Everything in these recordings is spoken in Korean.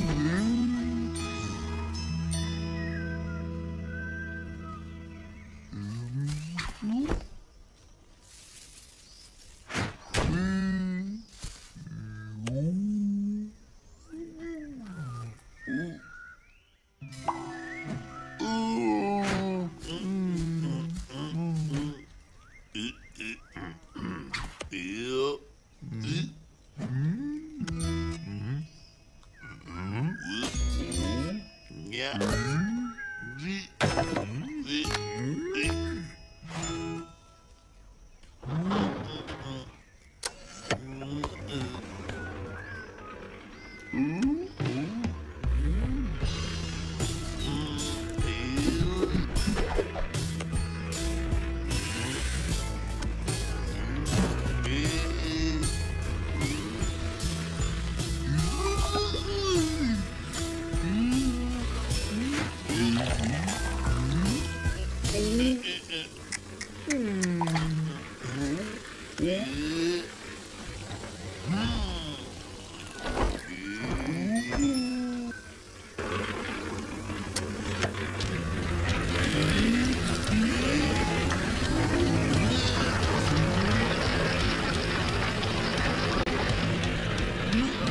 Mm-hmm. Yeah.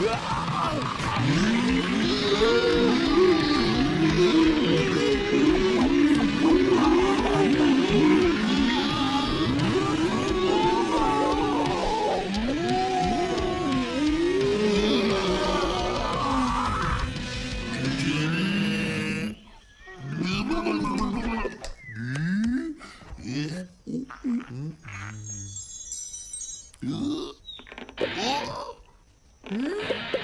으 Hmm?